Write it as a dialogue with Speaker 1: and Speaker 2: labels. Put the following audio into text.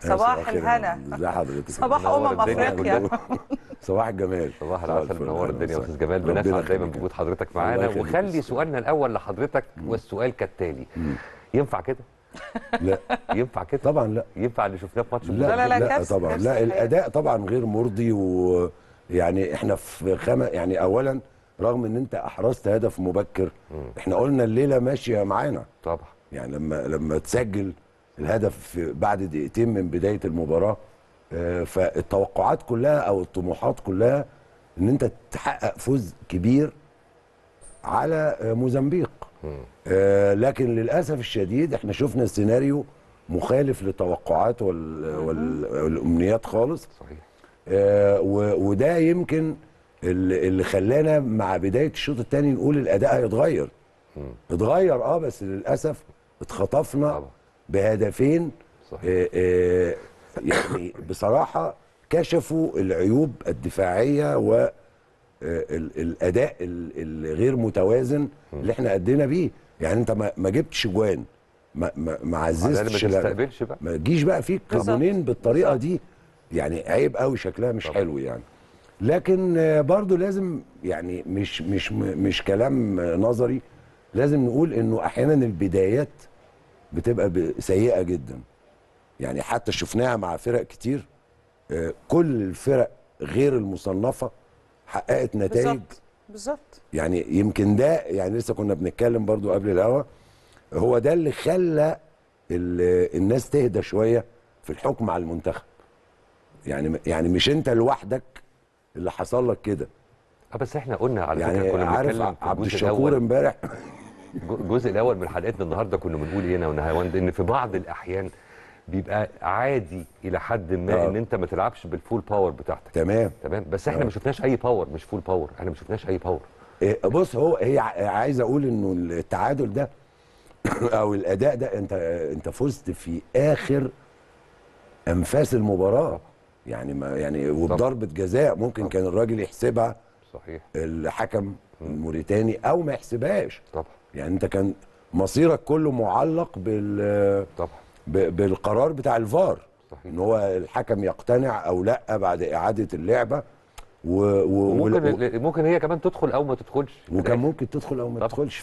Speaker 1: صباح
Speaker 2: الخير.
Speaker 1: الهنا.
Speaker 2: ازي حضرتك
Speaker 1: صباح أمم
Speaker 3: أفريقيا.
Speaker 2: صباح الجمال
Speaker 3: صباح العسل. منور الدنيا يا. أستاذ جمال بنسعد دايما. بوجود حضرتك معانا. وخلي سؤالنا الأول لحضرتك والسؤال كالتالي ينفع كده
Speaker 2: لا
Speaker 3: ينفع كده
Speaker 2: طبعا لا
Speaker 3: ينفع اللي شفناه في ماتش
Speaker 2: لا؟
Speaker 1: لا، لا،
Speaker 2: لا, طبعا لا. الأداء طبعا غير مرضي ويعني إحنا في خم يعني اولا رغم إن أنت أحرزت هدف مبكر إحنا قلنا الليلة ماشية معانا
Speaker 3: طبعا
Speaker 2: يعني لما لما تسجل الهدف بعد دقيقتين من بداية المباراة آه، فالتوقعات كلها أو الطموحات كلها إن أنت تحقق فوز كبير على آه، موزمبيق. آه، لكن للأسف الشديد إحنا شفنا السيناريو مخالف للتوقعات وال- وال- والأمنيات خالص.
Speaker 3: صحيح.
Speaker 2: وده يمكن اللي اللي خلانا مع بداية الشوط الثاني نقول الأداء هيتغير. اتغير آه بس للأسف اتخطفنا
Speaker 3: طبعا.
Speaker 2: بهدفين
Speaker 3: صحيح.
Speaker 2: آه، آه، يعني بصراحة كشفوا العيوب الدفاعية و آه، ال- الأداء ال- الغير متوازن اللي إحنا أدينا بيه. يعني انت ما ما جبتش جوان ما ما ما
Speaker 3: ما
Speaker 2: عززتش لا-
Speaker 3: تستقبلش بقى.
Speaker 2: ما تجيش بقى فيك. قانونين
Speaker 1: بالطريقة.
Speaker 2: دي. يعني عيب قوي شكلها مش
Speaker 3: طبعا.
Speaker 2: حلو يعني. لكن برضو لازم يعني مش مش مش كلام نظري. لازم نقول إنه أحيانا البدايات بتبقى سيئة جدا. يعني حتى شفناها مع فرق كتير آه، كل الفرق غير المصنفة حققت نتائج.
Speaker 1: بالظبط. بالظبط
Speaker 2: يعني يمكن ده يعني لسه كنا بنتكلم برضو قبل الهوا هو ده اللي خلى ال- الناس تهدى شوية في الحكم على المنتخب. يعني يعني مش انت لوحدك اللي حصل لك كده.
Speaker 3: آه بس إحنا قلنا على فكرة
Speaker 2: يعني
Speaker 3: كنا
Speaker 2: عارف
Speaker 3: بنتكلم في
Speaker 2: عبد الشكور امبارح
Speaker 3: الجزء الأول من حلقتنا النهارده كنا بنقول إيه أنا ونهاوند إن في بعض الأحيان بيبقى عادي إلى حد ما
Speaker 2: آه.
Speaker 3: إن أنت ما تلعبش بال full power بتاعتك.
Speaker 2: تمام.
Speaker 3: تمام؟ بس إحنا
Speaker 2: آه.
Speaker 3: ما شفناش أي باور مش فول باور إحنا ما شفناش أي power
Speaker 2: إيه، بص هو هي عايز أقول إنه التعادل ده أو الأداء ده أنت أنت فزت في آخر أنفاس المباراة. يعني ما يعني وبضربة جزاء ممكن كان الراجل يحسبها
Speaker 3: صحيح.
Speaker 2: الحكم الموريتاني أو ما يحسبهاش.
Speaker 3: طبعا.
Speaker 2: يعني انت كان مصيرك كله معلق بال
Speaker 3: طبعا.
Speaker 2: بالقرار بتاع الفار.
Speaker 3: صحيح.
Speaker 2: إن هو الحكم يقتنع أو لأ بعد إعادة اللعبة. و... و...
Speaker 3: وممكن ممكن هي كمان تدخل أو ما تدخلش.
Speaker 2: وكان. ممكن تدخل أو ما. تدخلش.